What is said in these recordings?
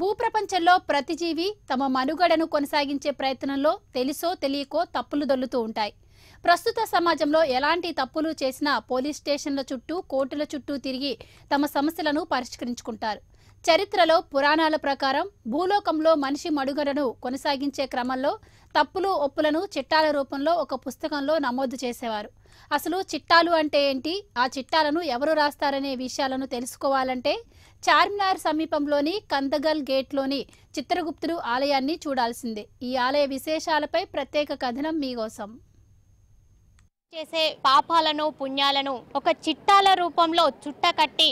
భూప్రపంచంలో ప్రతి జీవి తమ మనుగడను కొనసాగించే ప్రయత్నంలో తెలుసో తెలియకో తప్పులు దొల్లుతూ ఉంటాయి. ప్రస్తుత సమాజంలో ఎలాంటి తప్పులు చేసినా పోలీస్ స్టేషన్ల చుట్టూ కోర్టుల చుట్టూ తిరిగి తమ సమస్యలను పరిష్కరించుకుంటారు. చరిత్రలో పురాణాల ప్రకారం భూలోకంలో మనిషి మడుగడను కొనసాగించే క్రమంలో తప్పులు ఒప్పులను చిట్టాల రూపంలో ఒక పుస్తకంలో నమోదు చేసేవారు. అసలు చిట్టాలు అంటే ఏంటి? ఆ చిట్టాలను ఎవరు రాస్తారనే విషయాలను తెలుసుకోవాలంటే చార్మినార్ సమీపంలోని కందగల్ గేట్లోని చిత్రగుప్తుడు ఆలయాన్ని చూడాల్సిందే. ఈ ఆలయ విశేషాలపై ప్రత్యేక కథనం మీకోసం. చేసే పాపాలను పుణ్యాలను ఒక చిట్టాల రూపంలో చుట్టకట్టి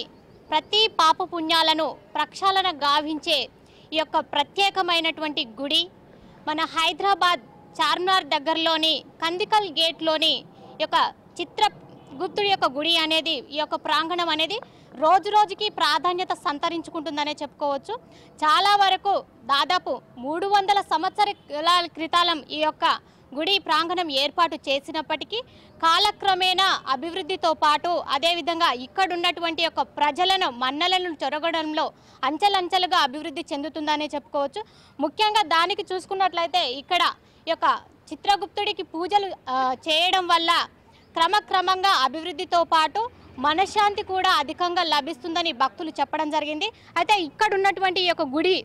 ప్రతి పాప పుణ్యాలను ప్రక్షాళన గావించే ఈ యొక్క ప్రత్యేకమైనటువంటి గుడి మన హైదరాబాద్ చార్మినార్ దగ్గరలోని కందికల్ గేట్లోని యొక్క చిత్ర గుప్తుడి యొక్క గుడి అనేది ఈ యొక్క ప్రాంగణం అనేది రోజు రోజుకి ప్రాధాన్యత సంతరించుకుంటుందనే చెప్పుకోవచ్చు. చాలా వరకు దాదాపు మూడు వందల సంవత్సరాల క్రితాలం ఈ యొక్క గుడి ప్రాంగణం ఏర్పాటు చేసినప్పటికీ కాలక్రమేణా అభివృద్ధితో పాటు అదేవిధంగా ఇక్కడ ఉన్నటువంటి యొక్క ప్రజలను మన్నలను చొరగడంలో అంచెలంచెలుగా అభివృద్ధి చెందుతుందనే చెప్పుకోవచ్చు. ముఖ్యంగా దానికి చూసుకున్నట్లయితే ఇక్కడ యొక్క చిత్రగుప్తుడికి పూజలు చేయడం వల్ల క్రమక్రమంగా అభివృద్ధితో పాటు మనశ్శాంతి కూడా అధికంగా లభిస్తుందని భక్తులు చెప్పడం జరిగింది. అయితే ఇక్కడ ఉన్నటువంటి ఈ యొక్క గుడి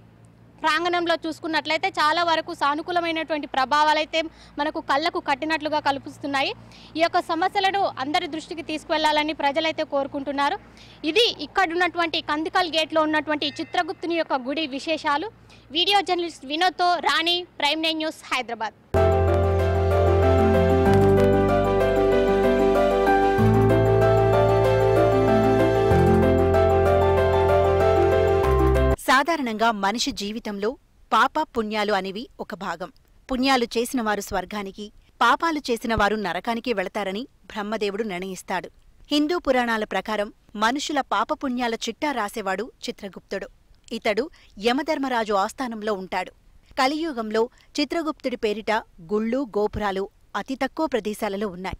ప్రాంగణంలో చూసుకున్నట్లయితే చాలా వరకు సానుకూలమైనటువంటి ప్రభావాలు అయితే మనకు కళ్ళకు కట్టినట్లుగా కల్పిస్తున్నాయి. ఈ యొక్క సమస్యలను అందరి దృష్టికి తీసుకువెళ్ళాలని ప్రజలైతే కోరుకుంటున్నారు. ఇది ఇక్కడ ఉన్నటువంటి కందికల్ గేట్లో ఉన్నటువంటి చిత్రగుప్తుని యొక్క గుడి విశేషాలు. వీడియో జర్నలిస్ట్ వినోద్తో రాణి ప్రైమ్ నైన్ న్యూస్ హైదరాబాద్. సాధారణంగా మనిషి జీవితంలో పాప పుణ్యాలు అనేవి ఒక భాగం. పుణ్యాలు చేసినవారు స్వర్గానికి పాపాలు చేసినవారు నరకానికి వెళతారని బ్రహ్మదేవుడు నిర్ణయిస్తాడు. హిందూ పురాణాల ప్రకారం మనుషుల పాపపుణ్యాల చిట్టా రాసేవాడు చిత్రగుప్తుడు. ఇతడు యమధర్మరాజు ఆస్థానంలో ఉంటాడు. కలియుగంలో చిత్రగుప్తుడి పేరిట గుళ్ళు గోపురాలు అతి తక్కువ ప్రదేశాలలో ఉన్నాయి.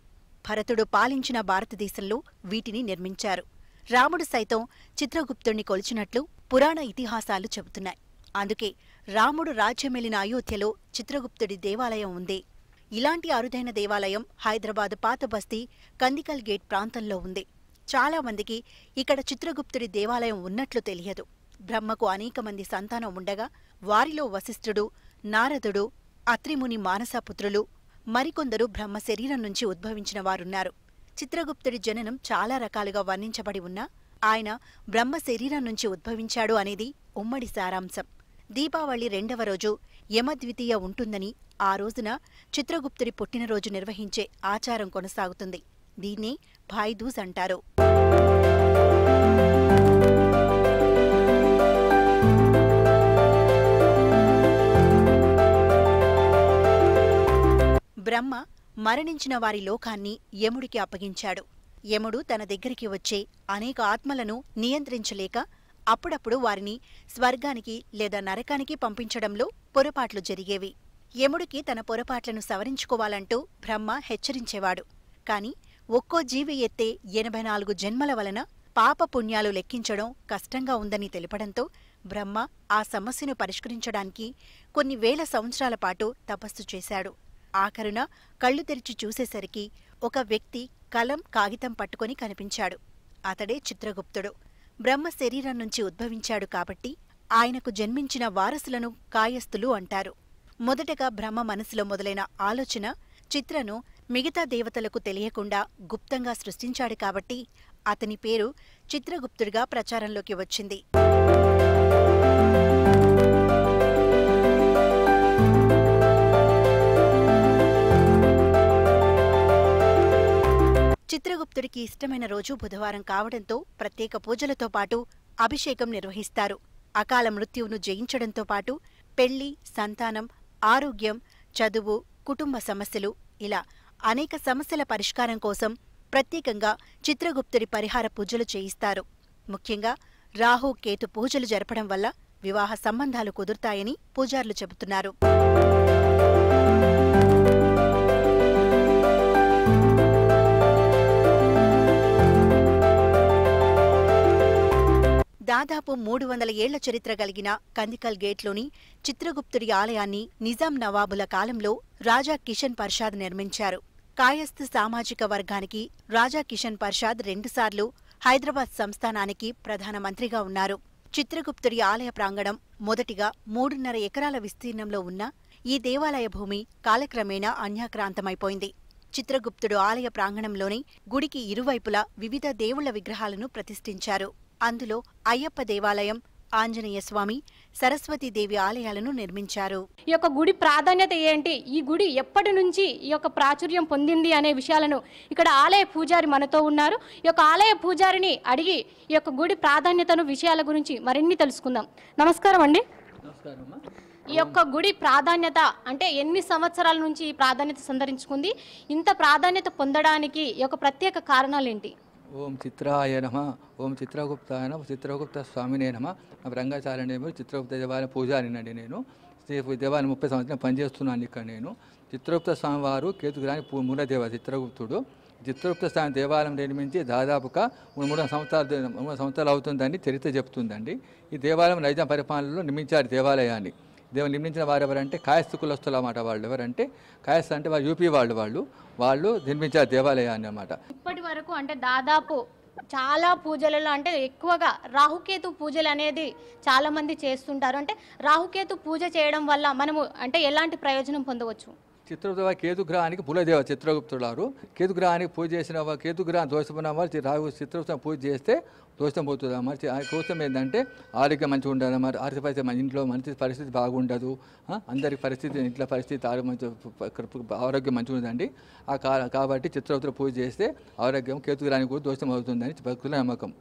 భరతుడు పాలించిన భారతదేశంలో వీటిని నిర్మించారు. రాముడు సైతం చిత్రగుప్తుణ్ణి కొలిచినట్లు పురాణ ఇతిహాసాలు చెబుతున్నాయి. అందుకే రాముడు రాజ్యమెలిన అయోధ్యలో చిత్రగుప్తుడి దేవాలయం ఉంది. ఇలాంటి అరుదైన దేవాలయం హైదరాబాద్ పాత బస్తీ కందికల్ గేట్ ప్రాంతంలో ఉంది. చాలా మందికి ఇక్కడ చిత్రగుప్తుడి దేవాలయం ఉన్నట్లు తెలియదు. బ్రహ్మకు అనేక మంది సంతానం ఉండగా వారిలో వశిష్ఠుడు నారదుడు అత్రిముని మానసపుత్రులు మరికొందరు బ్రహ్మ శరీరం నుంచి ఉద్భవించిన వారున్నారు. చిత్రగుప్తుడి జననం చాలా రకాలుగా వర్ణించబడి ఉన్నా ఆయన బ్రహ్మ శరీరం నుంచి ఉద్భవించాడు అనేది ఉమ్మడి సారాంశం. దీపావళి రెండవ రోజు యమద్వితీయ ఉంటుందని ఆ రోజున చిత్రగుప్తుడి పుట్టినరోజు నిర్వహించే ఆచారం కొనసాగుతుంది. దీన్నే భాయిదూజ్ అంటారు. బ్రహ్మ మరణించిన వారి లోకాన్ని యముడికి అప్పగించాడు. యముడు తన దగ్గరికి వచ్చే అనేక ఆత్మలను నియంత్రించలేక అప్పుడప్పుడు వారిని స్వర్గానికి లేదా నరకానికి పంపించడంలో పొరపాట్లు జరిగేవి. యముడికి తన పొరపాట్లను సవరించుకోవాలంటూ బ్రహ్మ హెచ్చరించేవాడు. కాని ఒక్కో జీవి ఎత్తే ఎనభై నాలుగు జన్మల వలన పాప పుణ్యాలు లెక్కించడం కష్టంగా ఉందని తెలపడంతో బ్రహ్మ ఆ సమస్యను పరిష్కరించడానికి కొన్ని వేల సంవత్సరాల పాటు తపస్సు చేశాడు. ఆఖరున కళ్ళు తెరిచి చూసేసరికి ఒక వ్యక్తి కలం కాగితం పట్టుకొని కనిపించాడు. అతడే చిత్రగుప్తుడు. బ్రహ్మ శరీరం నుంచి ఉద్భవించాడు కాబట్టి ఆయనకు జన్మించిన వారసులను కాయస్థులు అంటారు. మొదటగా బ్రహ్మ మనసులో మొదలైన ఆలోచన చిత్రను మిగతా దేవతలకు తెలియకుండా గుప్తంగా సృష్టించాడు కాబట్టి అతని పేరు చిత్రగుప్తుడిగా ప్రచారంలోకి వచ్చింది. భక్తుడికి ఇష్టమైన రోజు బుధవారం కావడంతో ప్రత్యేక పూజలతో పాటు అభిషేకం నిర్వహిస్తారు. అకాల మృత్యువును జయించడంతో పాటు పెళ్ళి సంతానం ఆరోగ్యం చదువు కుటుంబ సమస్యలు ఇలా అనేక సమస్యల పరిష్కారం కోసం ప్రత్యేకంగా చిత్రగుప్తుడి పరిహార పూజలు చేయిస్తారు. ముఖ్యంగా రాహు కేతు పూజలు జరపడం వల్ల వివాహ సంబంధాలు కుదురుతాయని పూజారులు చెబుతున్నారు. దాదాపు మూడు వందల ఏళ్ళ చరిత్ర కలిగిన కందికల్ గేట్లోని చిత్రగుప్తుడి ఆలయాన్ని నిజాం నవాబుల కాలంలో రాజా కిషన్ పర్షాద్ నిర్మించారు. కాయస్థ సామాజిక వర్గానికి రాజా కిషన్ పర్షాద్ రెండుసార్లు హైదరాబాద్ సంస్థానానికి ప్రధానమంత్రిగా ఉన్నారు. చిత్రగుప్తుడి ఆలయ ప్రాంగణం మొదటిగా మూడున్నర ఎకరాల విస్తీర్ణంలో ఉన్న ఈ దేవాలయ భూమి కాలక్రమేణా అన్యాక్రాంతమైపోయింది. చిత్రగుప్తుడు ఆలయ ప్రాంగణంలోని గుడికి ఇరువైపులా వివిధ దేవుళ్ళ విగ్రహాలను ప్రతిష్ఠించారు. అందులో అయ్యప్ప దేవాలయం ఆంజనేయ స్వామి సరస్వతీదేవి ఆలయాలను నిర్మించారు. ఈ యొక్క గుడి ప్రాధాన్యత ఏంటి? ఈ గుడి ఎప్పటి నుంచి ఈ యొక్క ప్రాచుర్యం పొందింది అనే విషయాలను ఇక్కడ ఆలయ పూజారి మనతో ఉన్నారు. ఈ యొక్క ఆలయ పూజారిని అడిగి ఈ యొక్క గుడి ప్రాధాన్యతను విషయాల గురించి మరిన్ని తెలుసుకుందాం. నమస్కారం అండి. ఈ యొక్క గుడి ప్రాధాన్యత అంటే ఎన్ని సంవత్సరాల నుంచి ఈ ప్రాధాన్యత సంతరించుకుంది? ఇంత ప్రాధాన్యత పొందడానికి ఈ యొక్క ప్రత్యేక కారణాలు ఏంటి? ఓం చిత్రాయ నమ ఓం చిత్రగుప్తాయ నమ చిత్రగుప్త స్వామినే నమ. నా రంగాచార్యనేమో చిత్రగుప్త దేవాలయ పూజారినండి నేను. దేవాలయం ముప్పై సంవత్సరం పనిచేస్తున్నాను ఇక్కడ నేను. చిత్రగుప్త స్వామి వారు కేతుగ్రాని మూలదేవ చిత్రగుప్తుడు. చిత్రగుప్త స్వామి దేవాలయం నిర్మించి దాదాపుగా మూడు మూడు సంవత్సరాలు మూడు సంవత్సరాలు అవుతుందని చరిత్ర చెప్తుందండి. ఈ దేవాలయం నైజాం పరిపాలనలో నిర్మించారు దేవాలయాన్ని. దేవుని నిర్మించిన వారు ఎవరంటే కాయస్థు కులస్తులు అన్నమాట వాళ్ళు ఎవరంటే కాయస్థ అంటే వారు యూపీ వాళ్ళు వాళ్ళు వాళ్ళు నిర్మించారు దేవాలయాన్ని అన్నమాట. ఇప్పటి వరకు అంటే దాదాపు చాలా పూజలలో అంటే ఎక్కువగా రాహుకేతు పూజలు అనేది చాలా మంది చేస్తుంటారు. అంటే రాహుకేతు పూజ చేయడం వల్ల మనము అంటే ఎలాంటి ప్రయోజనం పొందవచ్చు? చిత్రగుప్త కేతుగ్రహానికి పులదేవ చిత్రగుప్తులారు. కేతుగ్రహానికి పూజ చేసిన కేతుగ్రహం దోషమున్న మరి రాహు చిత్రగుప్తం పూజ చేస్తే దోషం పోతుంది. మరి చి- కోసం ఏంటంటే ఆరోగ్యం మంచిగా ఉండాలి మరి ఆర్థిక పరిస్థితి మన ఇంట్లో మంచి పరిస్థితి బాగుండదు. అందరి పరిస్థితి ఇంట్లో పరిస్థితి ఆరో- మంచి ఆరోగ్యం మంచిగా ఉందండి. ఆ కా కాబట్టి చిత్రగుప్తులు పూజ చేస్తే ఆరోగ్యం కేతుగ్రహానికి కూడా దోషం అవుతుందని భక్తుల నమ్మకం.